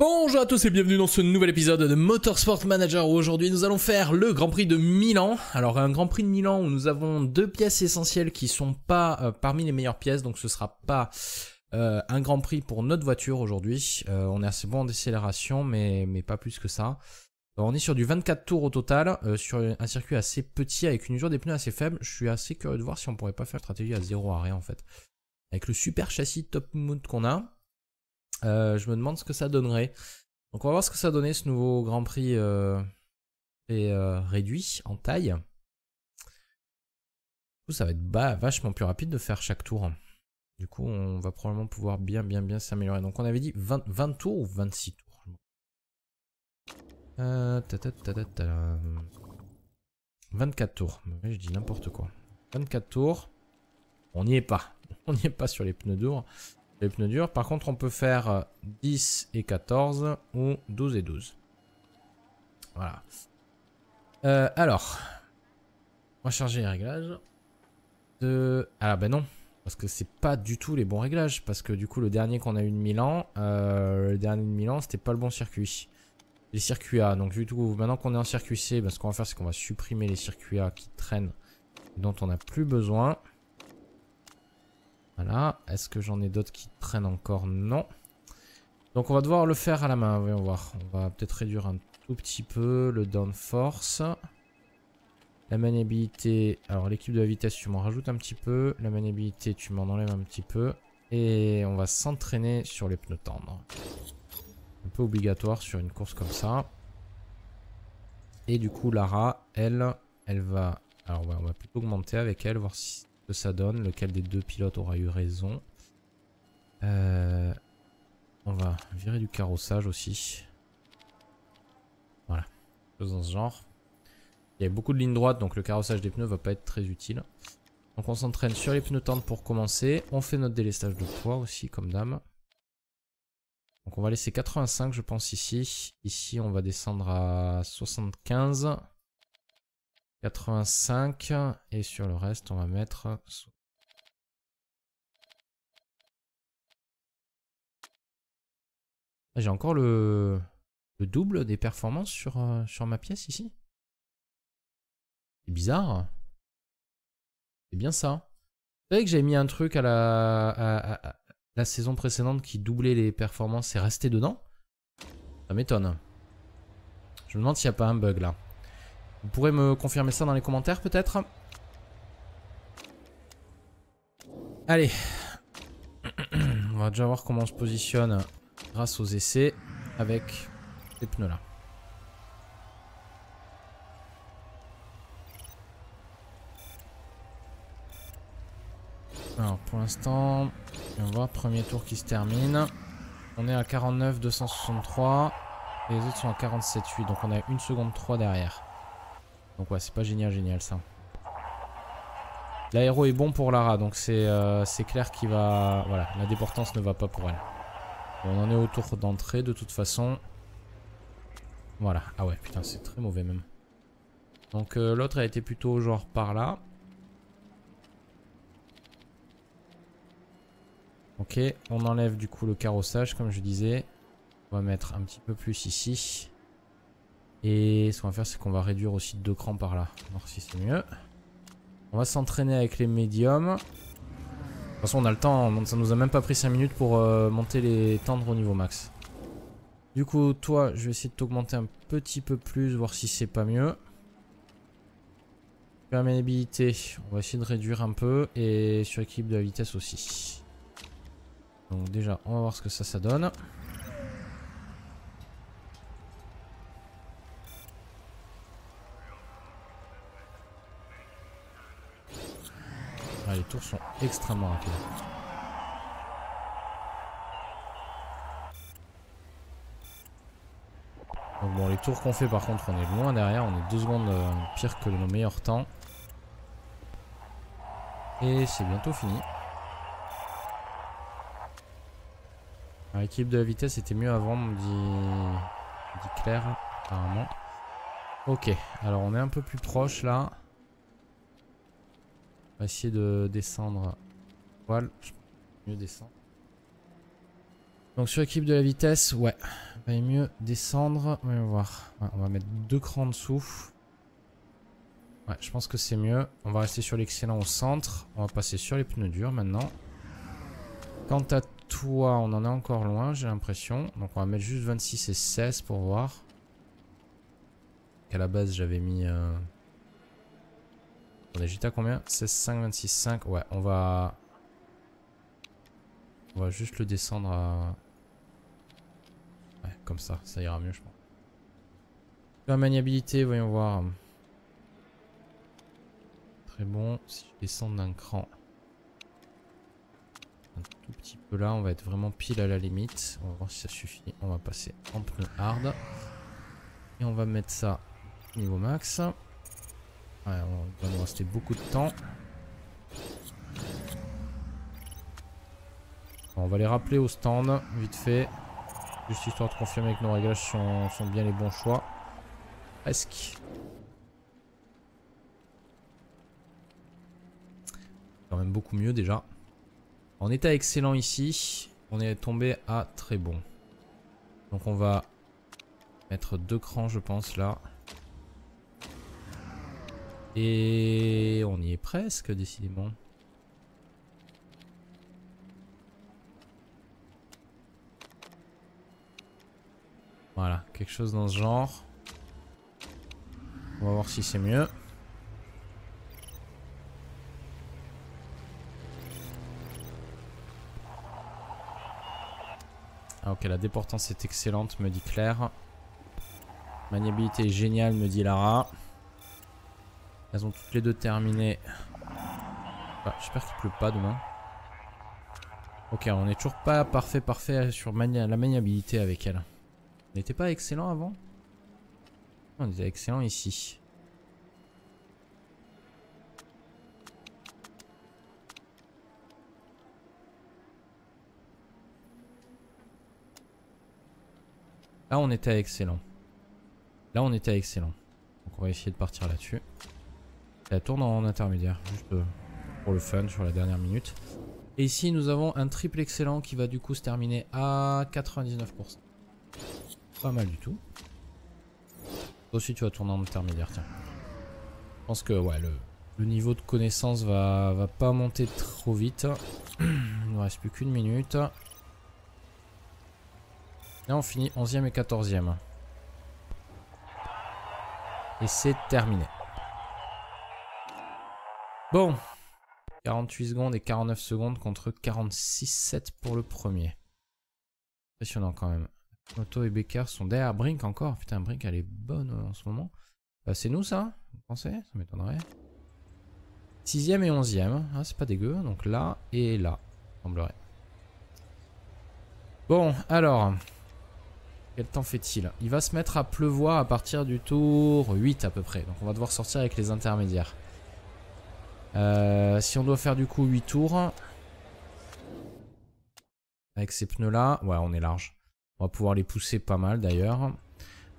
Bonjour à tous et bienvenue dans ce nouvel épisode de Motorsport Manager où aujourd'hui nous allons faire le Grand Prix de Milan. Alors un Grand Prix de Milan où nous avons deux pièces essentielles qui sont pas euh, parmi les meilleures pièces donc ce sera pas euh, un Grand Prix pour notre voiture aujourd'hui. Euh, on est assez bon en décélération mais, mais pas plus que ça. on est sur du 24 tours au total, sur un circuit assez petit avec une usure des pneus assez faible. Je suis assez curieux de voir si on pourrait pas faire une stratégie à zéro arrêt en fait. Avec le super châssis top mount qu'on a, euh, je me demande ce que ça donnerait. Donc on va voir ce que ça donnait ce nouveau Grand Prix euh, euh, réduit en taille. Du coup, ça va être vachement plus rapide de faire chaque tour. Du coup, on va probablement pouvoir bien, bien, bien s'améliorer. Donc on avait dit 20, 20, tours ou 26 tours euh, 24 tours. Je dis n'importe quoi. 24 tours. On n'y est pas. On n'y est pas sur les pneus durs les pneus durs. Par contre, on peut faire 10 et 14 ou 12 et 12. Voilà. Euh, alors, on va charger les réglages. De... Ah ben non, parce que c'est pas du tout les bons réglages. Parce que du coup, le dernier qu'on a eu de Milan, euh, le dernier de Milan, c'était pas le bon circuit. Les circuits A. Donc du coup, maintenant qu'on est en circuit C, ben, ce qu'on va faire, c'est qu'on va supprimer les circuits A qui traînent, dont on n'a plus besoin. Voilà. Est-ce que j'en ai d'autres qui traînent encore? Non. Donc on va devoir le faire à la main. Voyons voir. On va peut-être réduire un tout petit peu le downforce. La maniabilité. Alors l'équipe de la vitesse, tu m'en rajoutes un petit peu. La maniabilité, tu m'en enlèves un petit peu. Et on va s'entraîner sur les pneus tendres. Un peu obligatoire sur une course comme ça. Et du coup, Lara, elle, elle va... Alors on va plutôt augmenter avec elle, voir si que ça donne, lequel des deux pilotes aura eu raison. Euh, on va virer du carrossage aussi. Voilà, chose dans ce genre. Il y a beaucoup de lignes droites, donc le carrossage des pneus va pas être très utile. Donc on s'entraîne sur les pneus tendres pour commencer. On fait notre délestage de poids aussi, comme dame. Donc on va laisser 85 je pense ici. Ici on va descendre à 75. 85 et sur le reste on va mettre j'ai encore le, le, double des performances sur, euh, sur ma pièce ici. C'est bizarre. C'est bien ça. Vous savez que j'avais mis un truc à la, la saison précédente qui doublait les performances et restait dedans? Ça m'étonne. Je me demande s'il n'y a pas un bug là vous pourrez me confirmer ça dans les commentaires peut-être Allez. On va déjà voir comment on se positionne grâce aux essais avec ces pneus là. Alors pour l'instant, on va voir premier tour qui se termine. On est à 49 263 et les autres sont à 47 8 donc on a une seconde 3 derrière. Donc ouais, c'est pas génial, génial ça. L'aéro est bon pour Lara, donc euh, c'est clair qu'il va... Voilà, la déportance ne va pas pour elle. On en est au tour d'entrée de toute façon. Voilà. Ah ouais, putain, c'est très mauvais même. Donc euh, l'autre a été plutôt genre par là. Ok, on enlève du coup le carrossage comme je disais. On va mettre un petit peu plus ici. Et ce qu'on va faire, c'est qu'on va réduire aussi deux crans par là. Voir si c'est mieux. On va s'entraîner avec les médiums. De toute façon, on a le temps. Ça nous a même pas pris 5 minutes pour euh, monter les tendres au niveau max. Du coup, toi, je vais essayer de t'augmenter un petit peu plus, voir si c'est pas mieux. Perméabilité, on va essayer de réduire un peu. Et sur équilibre de la vitesse aussi. Donc déjà, on va voir ce que ça, ça donne. Les tours sont extrêmement rapides. Donc bon, les tours qu'on fait par contre, on est loin derrière, on est deux secondes euh, pire que nos meilleurs temps. Et c'est bientôt fini. L'équipe de la vitesse était mieux avant, me dit, dit Claire, apparemment. Ok, alors on est un peu plus proche là. On va essayer de descendre. Voilà, mieux descendre. Donc sur l'équipe de la vitesse, ouais. Va mieux descendre. On va voir. on va mettre deux crans en dessous. Ouais, je pense que c'est mieux. On va rester sur l'excellent au centre. On va passer sur les pneus durs maintenant. Quant à toi, on en est encore loin, j'ai l'impression. Donc on va mettre juste 26 et 16 pour voir. Qu'à la base, j'avais mis... Euh... Attendez, j'étais à combien? 16, 5, 26, 5. Ouais, on va... On va juste le descendre à... Ouais, comme ça, ça ira mieux, je pense. La maniabilité, voyons voir. Très bon. Si je descends d'un cran un tout petit peu là, on va être vraiment pile à la limite. On va voir si ça suffit. On va passer en pneu hard. Et on va mettre ça niveau max. Ouais, on va nous rester beaucoup de temps. On va les rappeler au stand, vite fait. Juste histoire de confirmer que nos réglages sont, sont bien les bons choix. Presque. Quand même beaucoup mieux déjà. En état excellent ici, on est tombé à très bon. Donc on va mettre deux crans je pense là. Et on y est presque décidément. Voilà, quelque chose dans ce genre. On va voir si c'est mieux. Ah ok, la déportance est excellente, me dit Claire. Maniabilité est géniale, me dit Lara. Elles ont toutes les deux terminé. Ah, J'espère qu'il pleut pas demain. Ok, on n'est toujours pas parfait, parfait sur la maniabilité avec elle. On n'était pas excellent avant? On était excellent ici. Là, on était excellent. Là, on était excellent. Donc, on va essayer de partir là-dessus. Elle tourne en intermédiaire, juste euh, pour le fun, sur la dernière minute. Et ici, nous avons un triple excellent qui va du coup se terminer à 99%. Pas mal du tout. Toi aussi, tu vas tourner en intermédiaire, tiens. Je pense que, ouais, le, niveau de connaissance va, va pas monter trop vite. Il ne reste plus qu'une minute. Là, on finit 11e et 14e. Et c'est terminé. Bon. 48 secondes et 49 secondes contre 46,7 pour le premier. Impressionnant quand même. Moto et Becker sont derrière Brink encore. Putain, Brink elle est bonne euh, en ce moment. Bah, c'est nous ça Vous pensez? Ça m'étonnerait. 6ème et 11ème. Ah, c'est pas dégueu. Donc là et là, semblerait. Bon, alors. Quel temps fait-il? Il va se mettre à pleuvoir à partir du tour 8 à peu près. Donc on va devoir sortir avec les intermédiaires. Euh, si on doit faire du coup 8 tours. Avec ces pneus là. Ouais on est large. On va pouvoir les pousser pas mal d'ailleurs.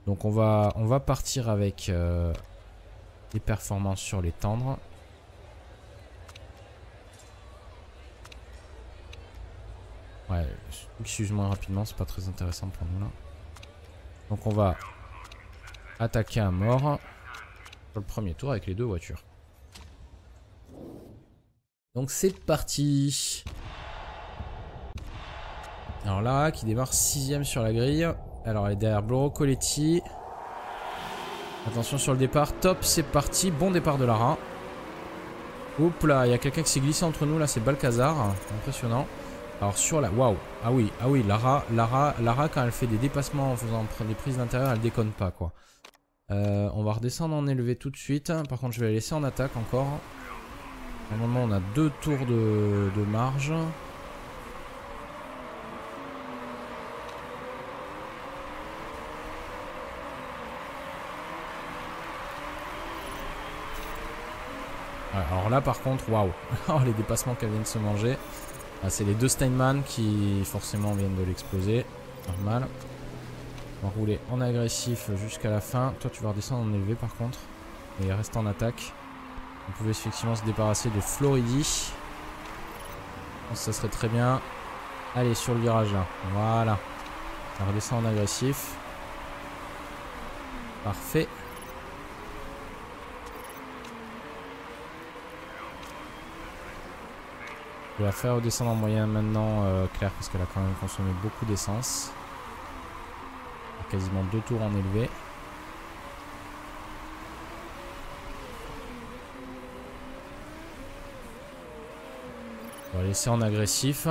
Donc on va, on va partir avec euh, les performances sur les tendres. Ouais, excuse-moi rapidement, c'est pas très intéressant pour nous là. Donc on va attaquer un mort sur le premier tour avec les deux voitures. Donc c'est parti. Alors là, qui démarre sixième sur la grille. Alors elle est derrière Bloro Coletti. Attention sur le départ. Top, c'est parti. Bon départ de Lara. Oups là, il y a quelqu'un qui s'est glissé entre nous là, c'est Balcazar. Impressionnant. Alors sur la... Waouh Ah oui, ah oui, Lara, Lara, Lara quand elle fait des dépassements en faisant des prises d'intérieur, elle déconne pas quoi. Euh, on va redescendre en élevé tout de suite. Par contre, je vais la laisser en attaque encore. Normalement, on a deux tours de, de marge. alors là, par contre, waouh oh, Les dépassements qu'elle vient de se manger. Ah, c'est les deux Steinman qui forcément viennent de l'exploser. Normal. On va rouler en agressif jusqu'à la fin. Toi tu vas redescendre en élevé par contre. Et reste en attaque. On pouvait effectivement se débarrasser de Floridi. Je pense que ça serait très bien. Allez, sur le virage là. Voilà. On redescend en agressif. Parfait. Je vais la faire redescendre en moyen maintenant, euh, Claire, parce qu'elle a quand même consommé beaucoup d'essence. Quasiment deux tours en élevé. Va laisser en agressif.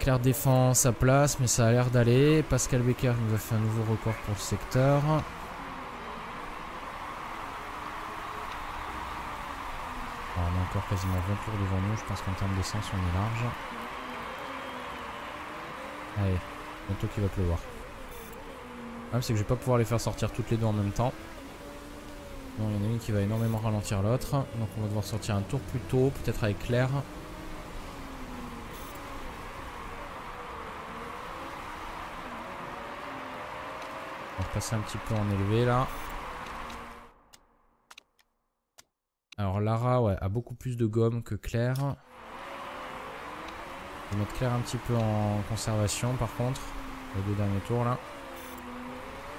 Claire défend sa place, mais ça a l'air d'aller. Pascal Becker nous a fait un nouveau record pour le secteur. on a encore quasiment 20 tours devant nous. Je pense qu'en termes d'essence, on est large. Allez, bientôt qu'il va pleuvoir. Le problème, c'est que je vais pas pouvoir les faire sortir toutes les deux en même temps. Il y en a une qui va énormément ralentir l'autre. Donc on va devoir sortir un tour plus tôt, peut-être avec Claire. On va passer un petit peu en élevé là. Alors Lara ouais, a beaucoup plus de gomme que Claire. Je vais mettre Claire un petit peu en conservation par contre. Les deux derniers tours là.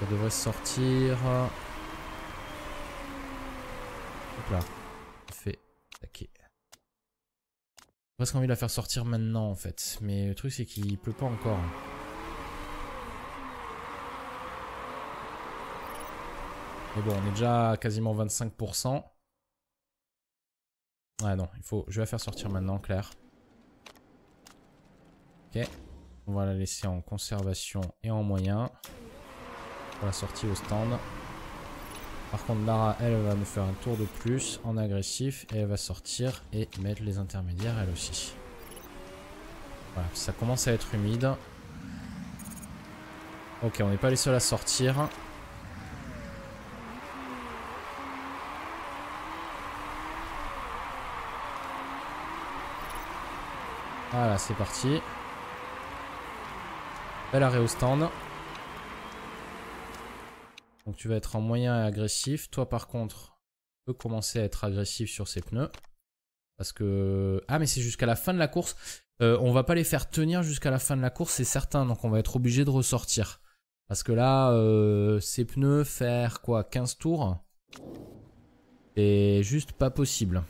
Ça devrait sortir. Là. Fait. Ok. J'ai presque envie de la faire sortir maintenant en fait. Mais le truc c'est qu'il pleut pas encore. Mais bon, on est déjà à quasiment 25%. Ouais, non, il faut... Je vais la faire sortir maintenant, Claire. Ok. On va la laisser en conservation et en moyen. Pour la sortie au stand. Par contre, Lara, elle, va nous faire un tour de plus en agressif. Et elle va sortir et mettre les intermédiaires, elle aussi. Voilà, ça commence à être humide. Ok, on n'est pas les seuls à sortir. Voilà, c'est parti. Bel arrêt au stand. Donc tu vas être en moyen et agressif. Toi par contre, tu peux commencer à être agressif sur ces pneus. Parce que... Ah mais c'est jusqu'à la fin de la course. Euh, on va pas les faire tenir jusqu'à la fin de la course, c'est certain. Donc on va être obligé de ressortir. Parce que là, euh, ces pneus, faire quoi 15 tours C'est juste pas possible.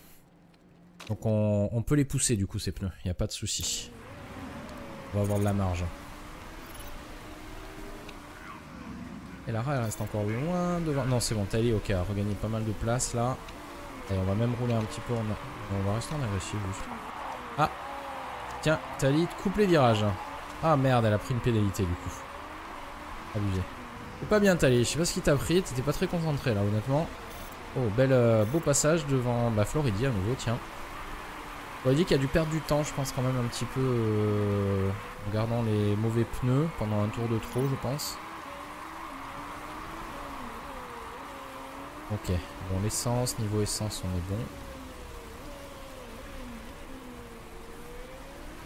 Donc on, peut les pousser du coup ces pneus, il n'y a pas de souci. On va avoir de la marge. Et Lara elle reste encore loin devant. Non c'est bon, Tali ok, a regagné pas mal de place là. Et on va même rouler un petit peu en... On va rester en agressif juste. Ah Tiens, Tali coupe les virages. Ah merde, elle a pris une pénalité du coup. Abusé. C'est pas bien Tali, je sais pas ce qui t'a pris, t'étais pas très concentré là honnêtement. Oh, bel, euh, beau passage devant bah, Floridia à nouveau, tiens. Dit qu'il a dû perdre du temps, je pense quand même un petit peu euh, en gardant les mauvais pneus pendant un tour de trop, je pense. Ok, bon l'essence, niveau essence on est bon.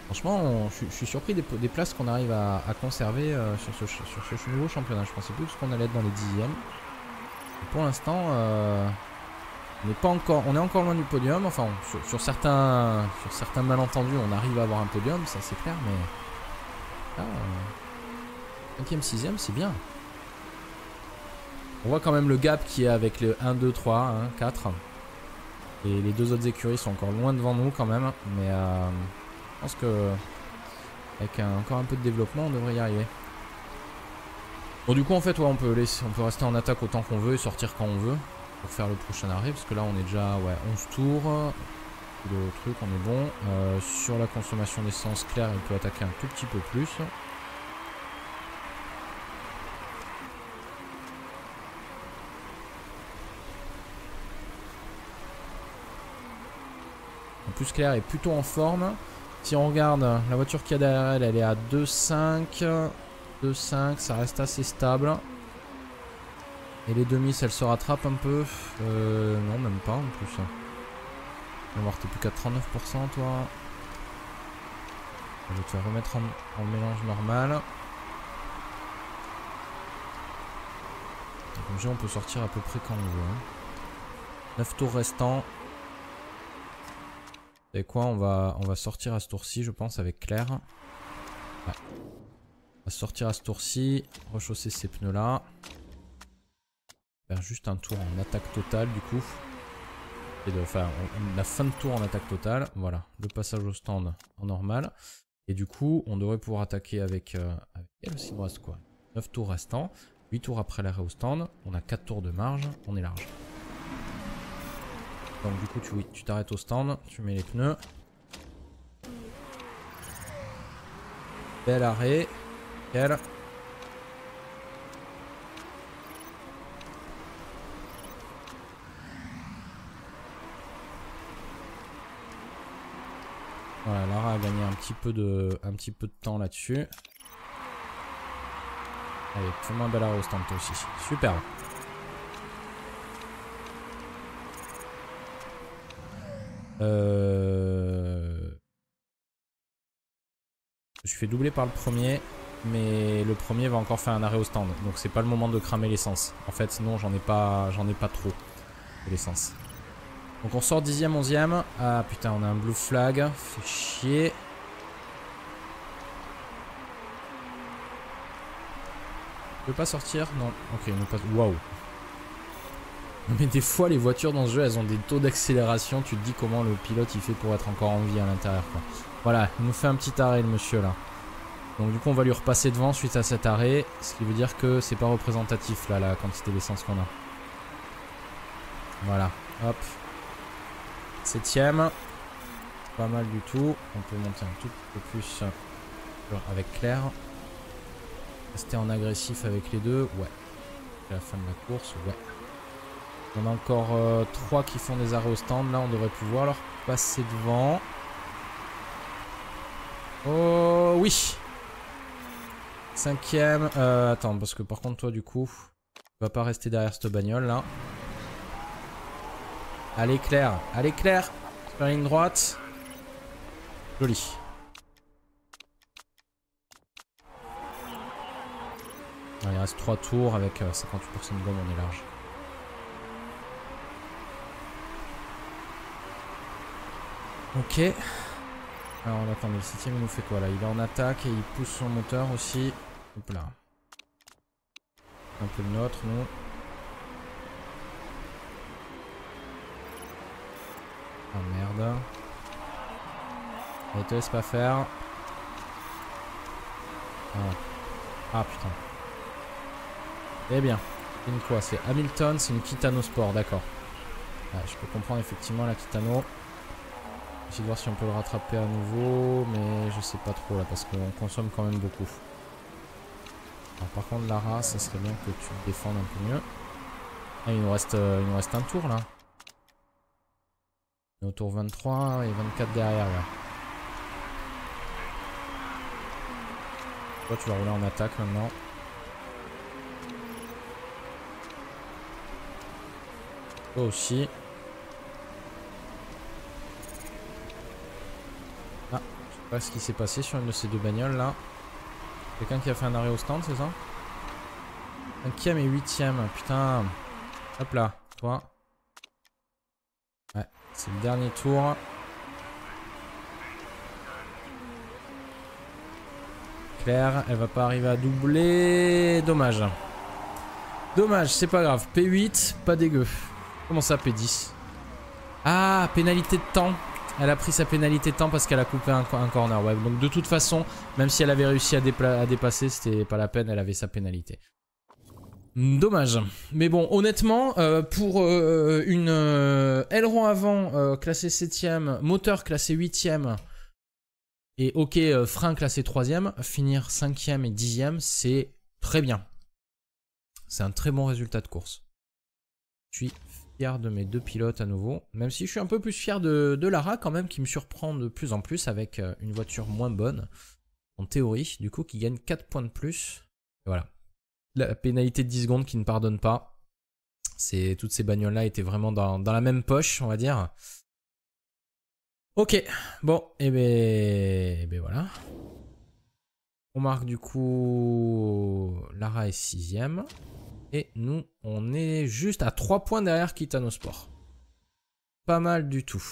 Franchement, je, suis surpris des, places qu'on arrive à, conserver euh, sur, ce, nouveau championnat. Je pensais plus qu'on allait être dans les dixièmes. pour l'instant, euh, on est encore, on est encore loin du podium. Enfin, sur, certains, malentendus, on arrive à avoir un podium, ça c'est clair, mais là, 5ème, 6ème, c'est bien. On voit quand même le gap qui est avec le 1, 2, 3, 4. Et les deux autres écuries sont encore loin devant nous quand même. Mais euh, je pense que avec encore un peu de développement, on devrait y arriver. Bon du coup en fait on peut laisser, on peut rester en attaque autant qu'on veut et sortir quand on veut pour faire le prochain arrêt parce que là on est déjà ouais, 11 tours le truc on est bon euh, sur la consommation d'essence claire il peut attaquer un tout petit peu plus plus Claire est plutôt en forme si on regarde la voiture qui a derrière elle elle est à 2.5 2.5 ça reste assez stable et les demi, elles se rattrapent un peu. Euh, non, même pas en plus. On va voir, t'es plus qu'à 39% toi. Je vais te remettre en, mélange normal. Comme j'ai, on peut sortir à peu près quand on veut. 9 hein. tours restants. Savez quoi, on va, on va sortir à ce tour-ci, je pense, avec Claire. On va sortir à ce tour-ci, rechausser ces pneus-là. Faire juste un tour en attaque totale, du coup. Et de, enfin, la fin de tour en attaque totale. Voilà, le passage au stand en normal. Et du coup, on devrait pouvoir attaquer avec, elle aussi. Reste quoi? 9 tours restants. 8 tours après l'arrêt au stand. On a 4 tours de marge. On est large. Donc du coup, tu tu t'arrêtes au stand, tu mets les pneus. Bel arrêt. Nickel. Voilà, Lara a gagné un petit peu de, un petit peu de temps là-dessus. Allez, fais-moi un bel arrêt au stand toi aussi. Super. Euh... Je suis fait doubler par le premier, mais le premier va encore faire un arrêt au stand, donc c'est pas le moment de cramer l'essence. En fait, sinon j'en ai pas, j'en ai pas trop l'essence. Donc on sort 10ème, 11ème. Ah putain, on a un blue flag, fait chier. Je peux pas sortir? Non. Ok, on pas. Waouh. Mais des fois, les voitures dans ce jeu, elles ont des taux d'accélération. Tu te dis comment le pilote il fait pour être encore en vie à l'intérieur. Voilà, il nous fait un petit arrêt, le monsieur là. Donc du coup, on va lui repasser devant suite à cet arrêt. Ce qui veut dire que c'est pas représentatif là, la quantité d'essence qu'on a. Voilà, hop. Septième. Pas mal du tout. On peut monter un tout peu plus avec Claire. Rester en agressif avec les deux. Ouais. La fin de la course, ouais. On a encore 3 euh, qui font des arrêts au stand. Là, on devrait pouvoir leur passer devant. Oh oui Cinquième. Euh, attends, parce que par contre, toi, du coup, tu vas pas rester derrière cette bagnole, là. Allez, Claire. Allez, Claire. Sur ligne droite. Joli. il reste 3 tours avec 58% euh, de gomme, on est large. Ok. Alors attendez, le septième il nous fait quoi là? Il est en attaque et il pousse son moteur aussi. Hop là. Un peu le nôtre, nous. Ah merde. Allez, te laisse pas faire. Ah, ah putain. Eh bien. Une quoi? C'est Hamilton, c'est une Kitano Sport, d'accord. je peux comprendre effectivement la Kitano. De voir si on peut le rattraper à nouveau, mais je sais pas trop là parce qu'on consomme quand même beaucoup. Alors, par contre Lara, ça serait bien que tu défendes un peu mieux. Ah, il nous reste, euh, il nous reste un tour là. On est au tour 23 et 24 derrière là. Toi tu vas rouler en attaque maintenant. Toi aussi. Ce qui s'est passé sur une de ces deux bagnoles là. Quelqu'un qui a fait un arrêt au stand, c'est ça? 5ème et 8ème, putain. Hop là, toi. Ouais, c'est le dernier tour. Claire, elle va pas arriver à doubler. Dommage. Dommage, c'est pas grave. P8, pas dégueu. Comment ça, P10 Ah, pénalité de temps. Elle a pris sa pénalité de temps parce qu'elle a coupé un, corner. Donc de toute façon, même si elle avait réussi à, à dépasser, c'était pas la peine, elle avait sa pénalité. Dommage. Mais bon, honnêtement, euh, pour euh, une euh, aileron avant classé 7ème, moteur classé 8ème, et ok, frein classé 3ème, finir 5ème et 10ème, c'est très bien. C'est un très bon résultat de course. Je suis fier de mes deux pilotes à nouveau. Même si je suis un peu plus fier de, Lara quand même, qui me surprend de plus en plus avec euh, une voiture moins bonne. En théorie, du coup, qui gagne 4 points de plus. voilà. La pénalité de 10 secondes qui ne pardonne pas. C'est Toutes ces bagnoles-là étaient vraiment dans, la même poche, on va dire. Ok, bon, et eh ben, eh ben voilà. On marque du coup Lara est sixième. Et nous, on est juste à 3 points derrière Kitano Sport. Pas mal du tout.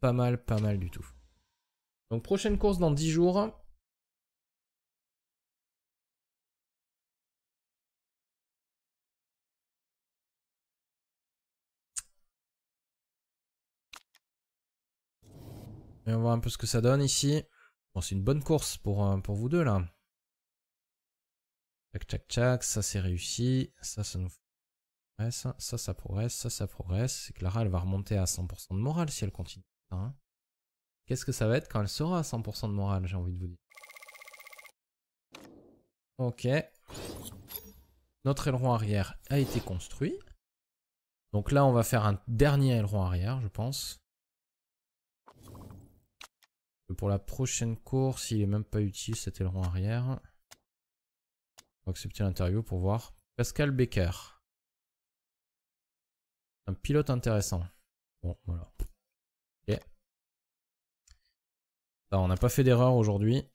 pas mal, pas mal du tout. Donc prochaine course dans 10 jours. Et on va voir un peu ce que ça donne ici. Bon, c'est une bonne course pour, euh, pour vous deux là. Tchac, tchac, tchac. Ça, c'est réussi. Ça, ça nous progresse. Ça, ça progresse. Ça, ça progresse. C'est Clara, elle va remonter à 100% de morale si elle continue. Hein. Qu'est-ce que ça va être quand elle sera à 100% de morale, j'ai envie de vous dire. Ok. Notre aileron arrière a été construit. Donc là, on va faire un dernier aileron arrière, je pense. Pour la prochaine course, il est même pas utile cet aileron arrière. Accepter l'interview pour voir. Pascal Becker. Un pilote intéressant. Bon, voilà. Ok. on n'a pas fait d'erreur aujourd'hui.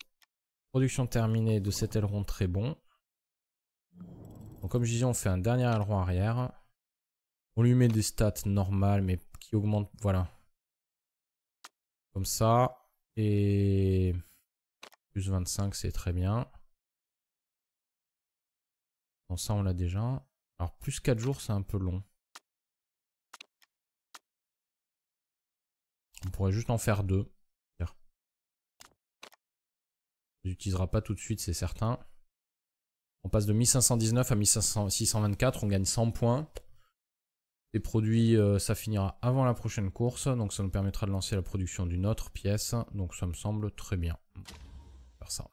Production terminée de cet aileron très bon. Donc comme je disais, on fait un dernier aileron arrière. On lui met des stats normales, mais qui augmentent, voilà. Comme ça. Et plus 25, c'est très bien. Ça, on l'a déjà. Alors, plus 4 jours, c'est un peu long. On pourrait juste en faire deux. On n'utilisera pas tout de suite, c'est certain. On passe de 1519 à 1624, on gagne 100 points. Les produits, euh, ça finira avant la prochaine course, donc ça nous permettra de lancer la production d'une autre pièce. Donc ça me semble très bien. Ça.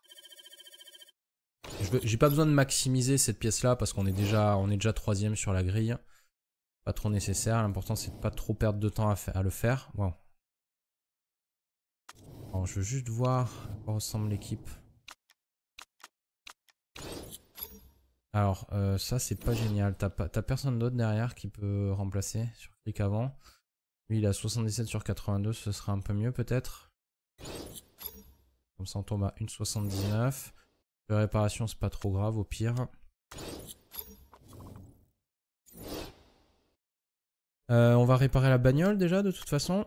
J'ai pas besoin de maximiser cette pièce-là parce qu'on est déjà on est déjà troisième sur la grille. Pas trop nécessaire. L'important c'est de pas trop perdre de temps à, le faire. Je veux juste voir à quoi ressemble l'équipe. Alors, euh, ça, c'est pas génial. T'as personne d'autre derrière qui peut remplacer sur clic avant. Lui, il a 77 sur 82, ce serait un peu mieux peut-être. Comme ça, on tombe à 1,79. De réparation, c'est pas trop grave au pire. Euh, on va réparer la bagnole déjà, de toute façon.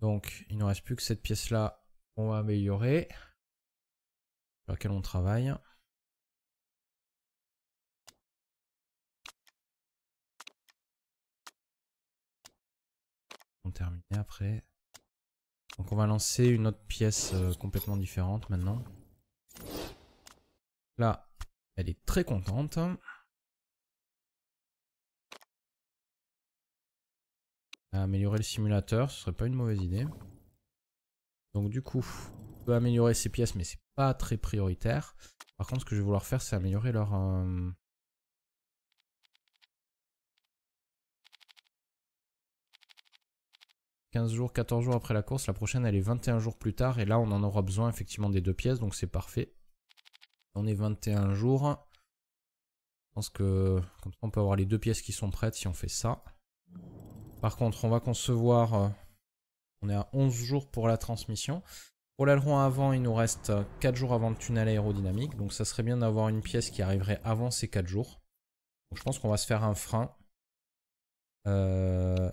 Donc, il ne reste plus que cette pièce-là qu'on va améliorer sur laquelle on travaille. On termine après. Donc on va lancer une autre pièce euh, complètement différente maintenant. Là, elle est très contente. Améliorer le simulateur, ce serait pas une mauvaise idée. Donc du coup, on peut améliorer ces pièces, mais c'est pas très prioritaire. Par contre, ce que je vais vouloir faire, c'est améliorer leur... 15 euh, jours, 14 jours après la course, la prochaine elle est 21 jours plus tard et là on en aura besoin effectivement des deux pièces donc c'est parfait. On est 21 jours. Je pense que comme ça on peut avoir les deux pièces qui sont prêtes si on fait ça. Par contre on va concevoir, euh, on est à 11 jours pour la transmission. Pour l'aileron avant, il nous reste 4 jours avant le tunnel aérodynamique. Donc ça serait bien d'avoir une pièce qui arriverait avant ces 4 jours. Donc je pense qu'on va se faire un frein. Euh,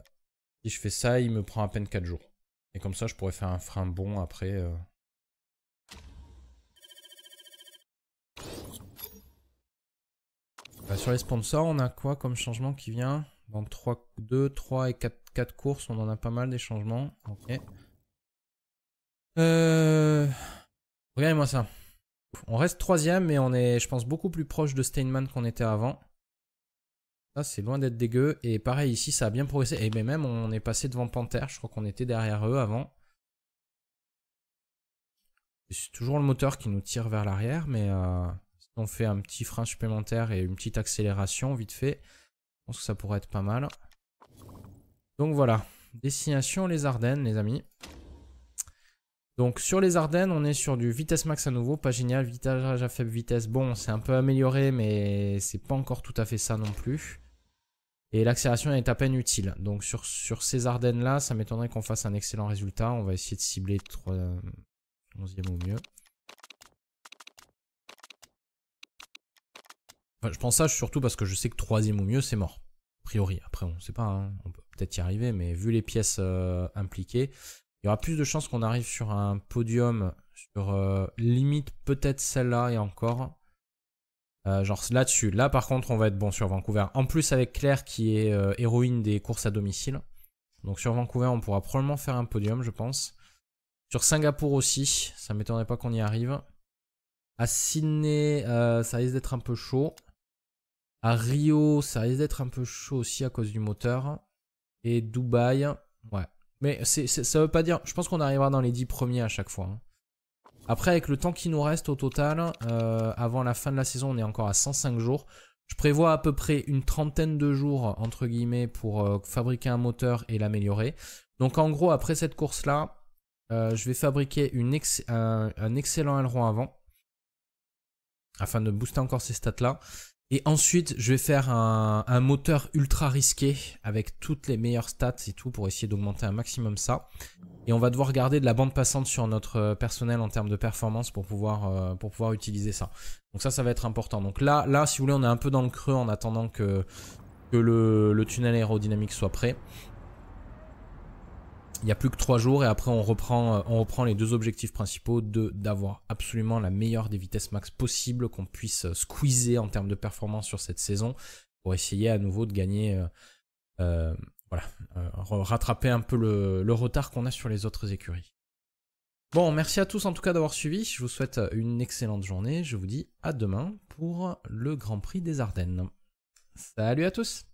si je fais ça, il me prend à peine 4 jours. Et comme ça, je pourrais faire un frein bon après. Euh. Bah, sur les sponsors, on a quoi comme changement qui vient? Dans 3, 2, 3 et 4, 4 courses, on en a pas mal des changements. Euh... Regardez-moi ça. On reste troisième, mais on est, je pense, beaucoup plus proche de Steinman qu'on était avant. Ça, c'est loin d'être dégueu. Et pareil, ici, ça a bien progressé. Et même, on est passé devant Panther. Je crois qu'on était derrière eux avant. C'est toujours le moteur qui nous tire vers l'arrière, mais euh, si on fait un petit frein supplémentaire et une petite accélération vite fait, je pense que ça pourrait être pas mal. Donc voilà, destination les Ardennes, les amis. Donc sur les Ardennes, on est sur du vitesse max à nouveau, pas génial, vitesse à faible vitesse, bon c'est un peu amélioré mais c'est pas encore tout à fait ça non plus. Et l'accélération est à peine utile. Donc sur, sur ces Ardennes là, ça m'étonnerait qu'on fasse un excellent résultat. On va essayer de cibler 3... 11e au mieux. je pense ça surtout parce que je sais que 3 au mieux c'est mort. priori. Après, on ne sait pas, hein. on peut peut-être y arriver, mais vu les pièces euh, impliquées, il y aura plus de chances qu'on arrive sur un podium sur euh, limite peut-être celle-là et encore. Euh, genre là-dessus. Là, par contre, on va être bon sur Vancouver. En plus, avec Claire qui est héroïne des courses à domicile. Donc sur Vancouver, on pourra probablement faire un podium, je pense. Sur Singapour aussi, ça m'étonnerait pas qu'on y arrive. À Sydney, ça risque d'être un peu chaud. À Rio, ça risque d'être un peu chaud aussi à cause du moteur. Et Dubaï, ouais. Mais ça veut pas dire. Je pense qu'on arrivera dans les 10 premiers à chaque fois. Hein. Après, avec le temps qui nous reste au total, euh, avant la fin de la saison, on est encore à 105 jours. Je prévois à peu près une trentaine de jours, entre guillemets, pour euh, fabriquer un moteur et l'améliorer. Donc en gros, après cette course-là, euh, je vais fabriquer un, excellent aileron avant. Afin de booster encore ces stats-là. Et ensuite, je vais faire un, moteur ultra risqué avec toutes les meilleures stats et tout pour essayer d'augmenter un maximum ça. Et on va devoir garder de la bande passante sur notre euh, personnel en termes de performance pour pouvoir, euh, pour pouvoir utiliser ça. Donc ça, ça va être important. Donc là, là, si vous voulez, on est un peu dans le creux en attendant que, que le, le tunnel aérodynamique soit prêt. Il n'y a plus que 3 jours et après on reprend, euh, les deux objectifs principaux d'avoir absolument la meilleure des vitesses max possible qu'on puisse euh, squeezer en termes de performance sur cette saison pour essayer à nouveau de gagner, euh, voilà, rattraper un peu le retard qu'on a sur les autres écuries. Bon, merci à tous en tout cas d'avoir suivi. Je vous souhaite une excellente journée. Je vous dis à demain pour le Grand Prix des Ardennes. Salut à tous